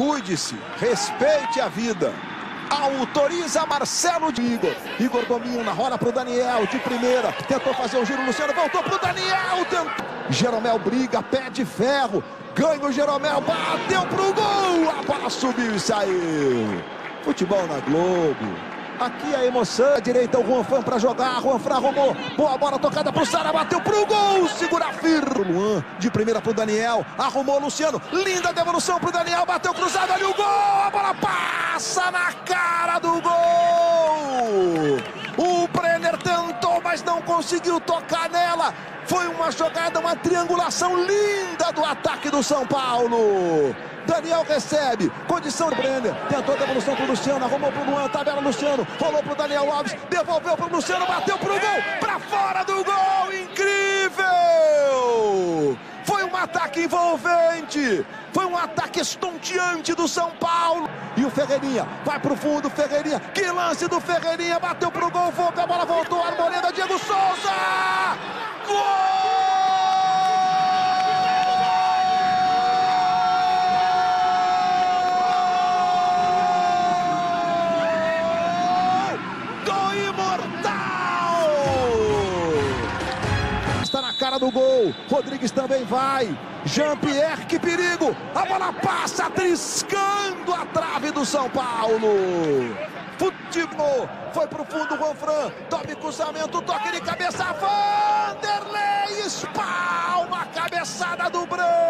Cuide-se, respeite a vida. Autoriza Marcelo de Igor. Igor domina, rola pro Daniel de primeira. Tentou fazer o giro, Luciano voltou pro Daniel. Tentou. Jeromel briga, pé de ferro. Ganha o Jeromel, bateu pro gol. A bola subiu e saiu. Futebol na Globo. Aqui a emoção. A direita o Juan Fran para jogar. Juan Fran arrumou. Boa bola tocada pro Sara. Bateu pro gol. Segura firme. Luan de primeira pro Daniel. Arrumou o Luciano. Linda devolução pro Daniel. Bateu cruzado. Ali o gol. A bola passa na cara conseguiu tocar nela. Foi uma jogada, uma triangulação linda do ataque do São Paulo. Daniel recebe, condição do Brenner, tentou a devolução pro Luciano, arrumou pro Luan, tabela Luciano, rolou pro Daniel Alves, devolveu pro Luciano, bateu pro gol, pra fora do gol, incrível! Foi um ataque envolvente, foi um ataque estonteante do São Paulo. E o Ferreirinha vai pro fundo, Ferreirinha, que lance do Ferreirinha, bateu pro gol, a bola voltou, Arboleda, Diego Souza! Gol! cara do gol. Rodrigues também vai. Jean-Pierre, que perigo! A bola passa triscando do São Paulo. Futebol foi pro fundo, Juan Fran. Toque cruzamento, toque de cabeça. Vanderlei espalma a cabeçada do Brenner.